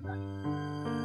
ください。